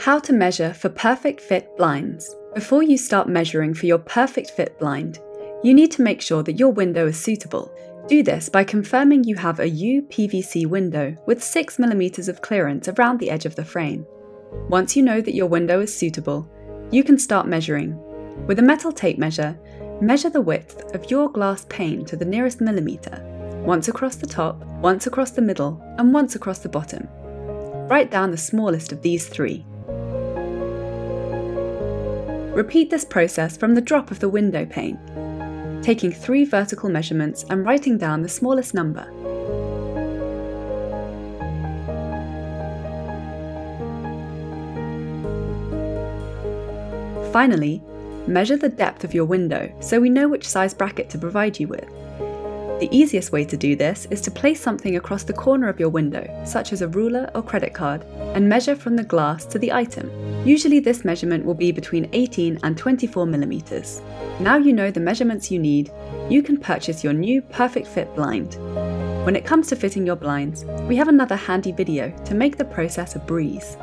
How to measure for perfect fit blinds. Before you start measuring for your perfect fit blind, you need to make sure that your window is suitable. Do this by confirming you have a UPVC window with 6mm of clearance around the edge of the frame. Once you know that your window is suitable, you can start measuring. With a metal tape measure, measure the width of your glass pane to the nearest millimetre, once across the top, once across the middle, and once across the bottom. Write down the smallest of these three. Repeat this process from the drop of the window pane, taking three vertical measurements and writing down the smallest number. Finally, measure the depth of your window so we know which size bracket to provide you with. The easiest way to do this is to place something across the corner of your window, such as a ruler or credit card, and measure from the glass to the item. Usually this measurement will be between 18 and 24 millimeters. Now you know the measurements you need, you can purchase your new perfect fit blind. When it comes to fitting your blinds, we have another handy video to make the process a breeze.